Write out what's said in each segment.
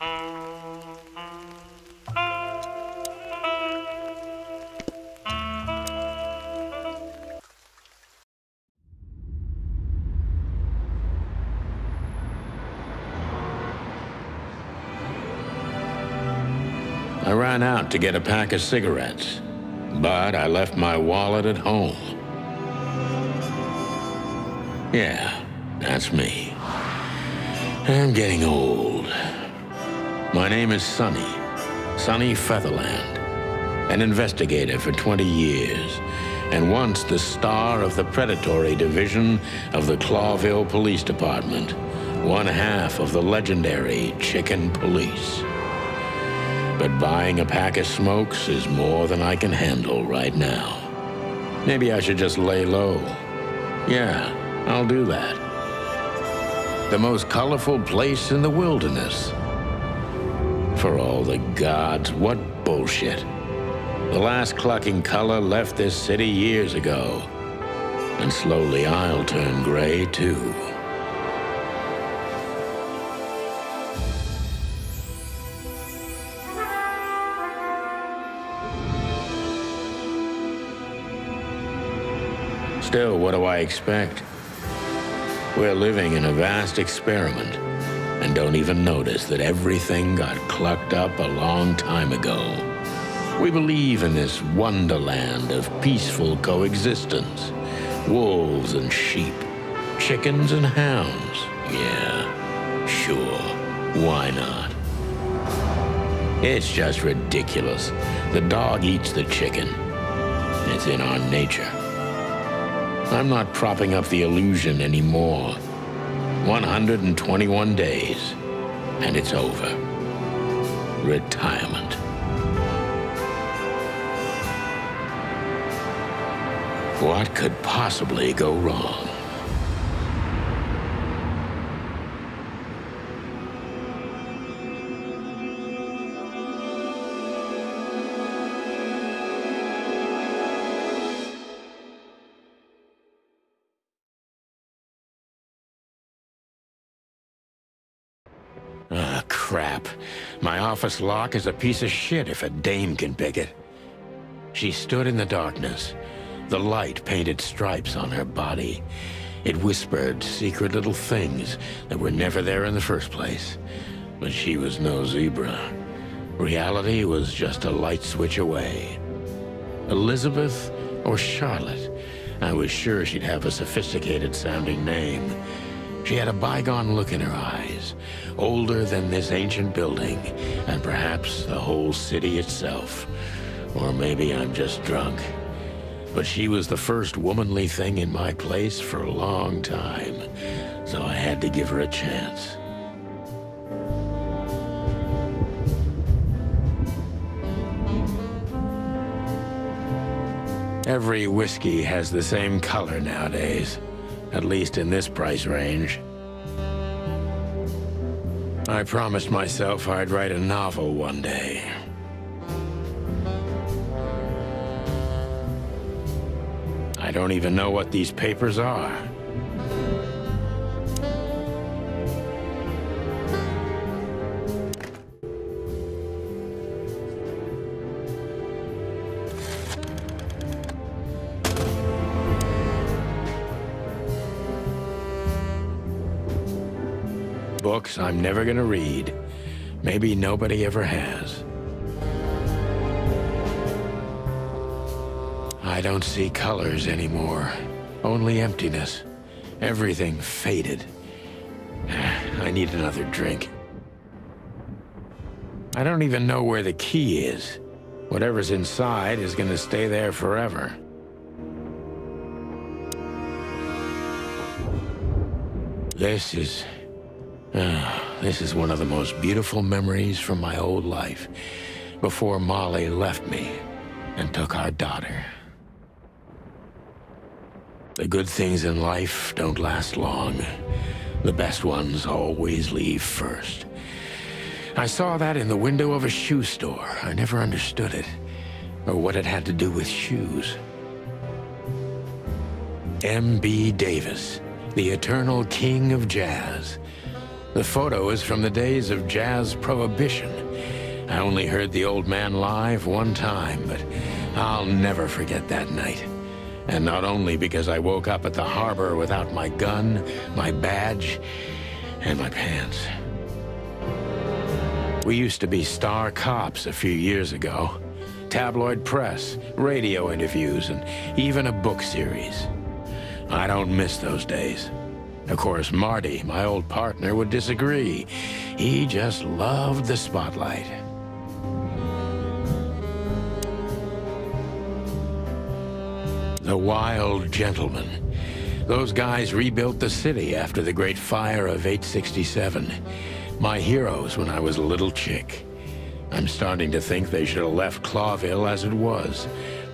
I ran out to get a pack of cigarettes, but I left my wallet at home. Yeah, that's me. I'm getting old. My name is Sonny, Sonny Featherland, an investigator for 20 years, and once the star of the predatory division of the Clawville Police Department, one half of the legendary Chicken Police. But buying a pack of smokes is more than I can handle right now. Maybe I should just lay low. Yeah, I'll do that. The most colorful place in the wilderness. For all the gods, what bullshit. The last clucking color left this city years ago. And slowly I'll turn gray too. Still, what do I expect? We're living in a vast experiment and don't even notice that everything got clucked up a long time ago. We believe in this wonderland of peaceful coexistence. Wolves and sheep, chickens and hounds. Yeah, sure, why not? It's just ridiculous. The dog eats the chicken. It's in our nature. I'm not propping up the illusion anymore. 121 days, and it's over. Retirement. What could possibly go wrong? Crap. My office lock is a piece of shit if a dame can pick it. She stood in the darkness. The light painted stripes on her body. It whispered secret little things that were never there in the first place. But she was no zebra. Reality was just a light switch away. Elizabeth or Charlotte? I was sure she'd have a sophisticated sounding name. She had a bygone look in her eyes, older than this ancient building, and perhaps the whole city itself. Or maybe I'm just drunk. But she was the first womanly thing in my place for a long time, so I had to give her a chance. Every whiskey has the same color nowadays, at least in this price range. I promised myself I'd write a novel one day. I don't even know what these papers are. Books I'm never gonna read. Maybe nobody ever has. I don't see colors anymore. Only emptiness. Everything faded. I need another drink. I don't even know where the key is. Whatever's inside is gonna stay there forever. This is... Uh, this is one of the most beautiful memories from my old life. Before Molly left me and took our daughter. The good things in life don't last long. The best ones always leave first. I saw that in the window of a shoe store. I never understood it, or what it had to do with shoes. M.B. Davis, the eternal king of jazz. The photo is from the days of jazz prohibition. I only heard the old man live one time, but I'll never forget that night. And not only because I woke up at the harbor without my gun, my badge, and my pants. We used to be star cops a few years ago. Tabloid press, radio interviews, and even a book series. I don't miss those days. Of course, Marty, my old partner, would disagree. He just loved the spotlight. The Wild Gentlemen. Those guys rebuilt the city after the Great Fire of 867. My heroes when I was a little chick. I'm starting to think they should have left Clawville as it was,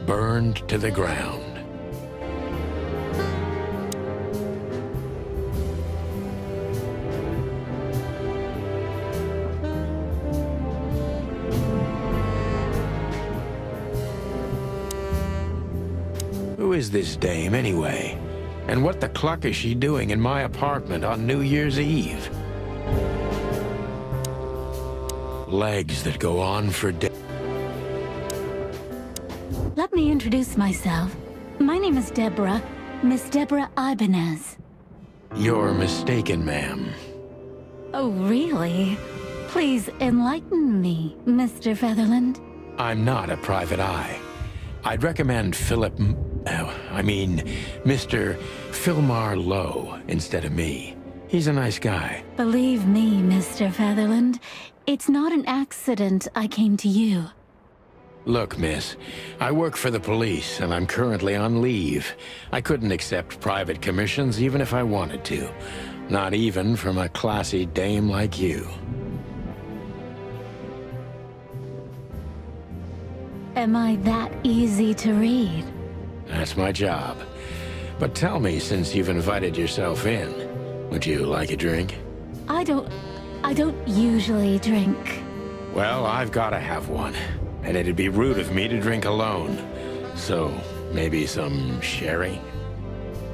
burned to the ground. Is this dame, anyway? And what the cluck is she doing in my apartment on New Year's Eve? Legs that go on for days. Let me introduce myself. My name is Deborah, Miss Deborah Ibanez. You're mistaken, ma'am. Oh, really? Please enlighten me, Mr. Featherland. I'm not a private eye. I'd recommend Philip... Oh, I mean, Mr. Philmar Lowe instead of me. He's a nice guy. Believe me, Mr. Featherland, it's not an accident I came to you. Look, miss, I work for the police, and I'm currently on leave. I couldn't accept private commissions even if I wanted to. Not even from a classy dame like you. Am I that easy to read? That's my job. But tell me, since you've invited yourself in, would you like a drink? I don't... I don't usually drink. Well, I've gotta have one. And it'd be rude of me to drink alone. So, maybe some sherry?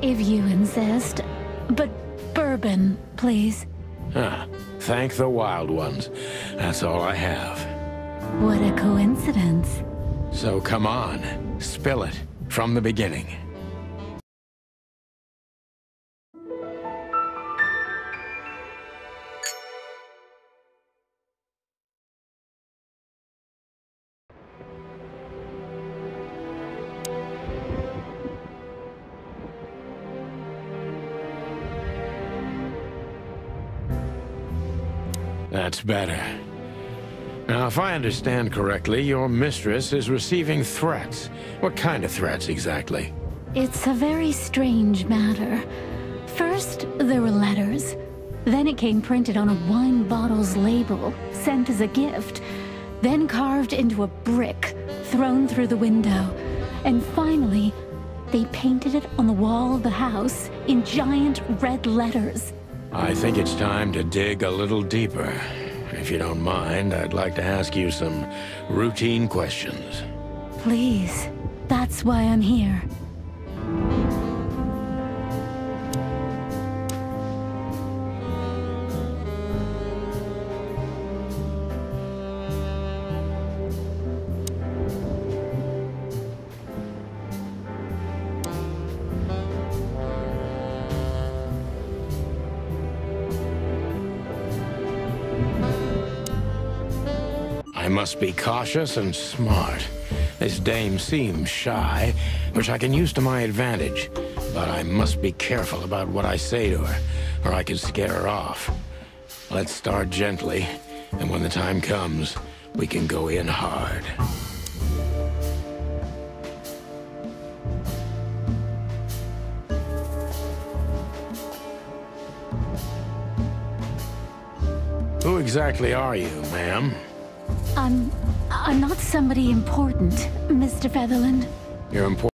If you insist. But bourbon, please. Ah, thank the wild ones. That's all I have. What a coincidence. So come on, spill it from the beginning. That's better. Now, if I understand correctly, your mistress is receiving threats. What kind of threats, exactly? It's a very strange matter. First, there were letters. Then it came printed on a wine bottle's label, sent as a gift. Then carved into a brick, thrown through the window. And finally, they painted it on the wall of the house in giant red letters. I think it's time to dig a little deeper. If you don't mind, I'd like to ask you some routine questions. Please. That's why I'm here. Must be cautious and smart. This dame seems shy, which I can use to my advantage. But I must be careful about what I say to her, or I could scare her off. Let's start gently, and when the time comes, we can go in hard. Who exactly are you, ma'am? I'm... I'm not somebody important, Mr. Featherland. You're important.